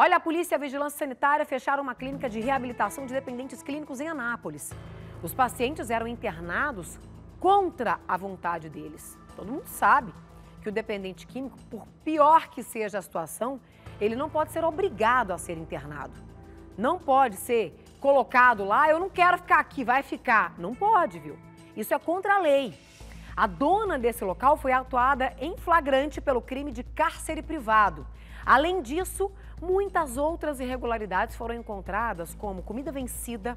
Olha, a polícia e a vigilância sanitária fecharam uma clínica de reabilitação de dependentes clínicos em Anápolis. Os pacientes eram internados contra a vontade deles. Todo mundo sabe que o dependente químico, por pior que seja a situação, ele não pode ser obrigado a ser internado. Não pode ser colocado lá, eu não quero ficar aqui, vai ficar. Não pode, viu? Isso é contra a lei. A dona desse local foi atuada em flagrante pelo crime de cárcere privado. Além disso, muitas outras irregularidades foram encontradas, como comida vencida,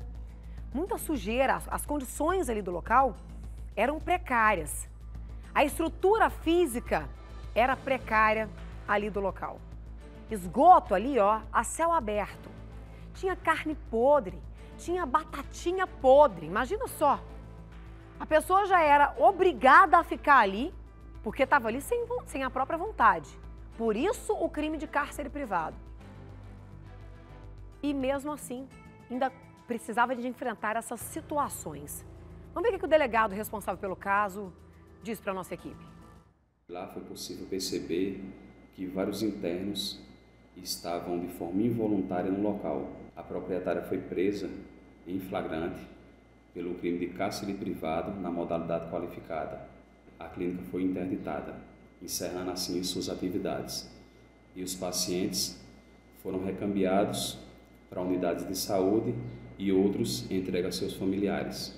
muita sujeira, as condições ali do local eram precárias. A estrutura física era precária ali do local. Esgoto ali, ó, a céu aberto. Tinha carne podre, tinha batatinha podre. Imagina só. A pessoa já era obrigada a ficar ali porque estava ali sem, sem a própria vontade. Por isso o crime de cárcere privado. E mesmo assim, ainda precisava de enfrentar essas situações. Vamos ver o que o delegado responsável pelo caso diz para a nossa equipe. Lá foi possível perceber que vários internos estavam de forma involuntária no local. A proprietária foi presa em flagrante pelo crime de cárcere privado na modalidade qualificada. A clínica foi interditada, encerrando assim suas atividades. E os pacientes foram recambiados para unidades de saúde e outros entregues a seus familiares.